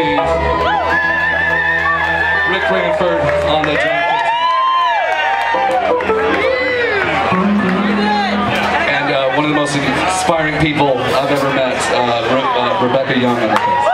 keys. Rick Blanford on the drum And uh, one of the most inspiring people I've ever met, uh, Re- uh, Rebecca Young on the bass.